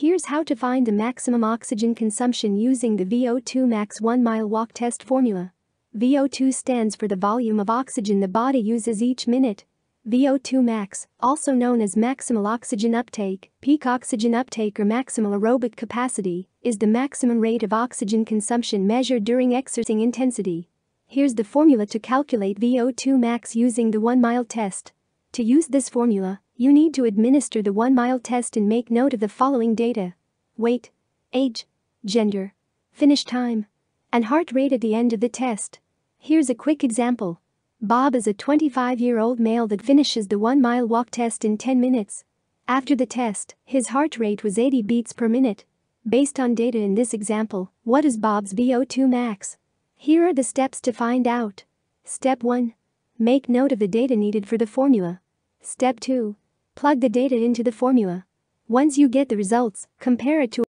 Here's how to find the maximum oxygen consumption using the VO2 max 1 mile walk test formula. VO2 stands for the volume of oxygen the body uses each minute. VO2 max, also known as maximal oxygen uptake, peak oxygen uptake or maximal aerobic capacity, is the maximum rate of oxygen consumption measured during exercising intensity. Here's the formula to calculate VO2 max using the 1 mile test. To use this formula, you need to administer the 1 mile test and make note of the following data weight, age, gender, finish time, and heart rate at the end of the test. Here's a quick example. Bob is a 25 year old male that finishes the 1 mile walk test in 10 minutes. After the test, his heart rate was 80 beats per minute. Based on data in this example, what is Bob's VO2 max? Here are the steps to find out. Step 1. Make note of the data needed for the formula. Step 2. Plug the data into the formula. Once you get the results, compare it to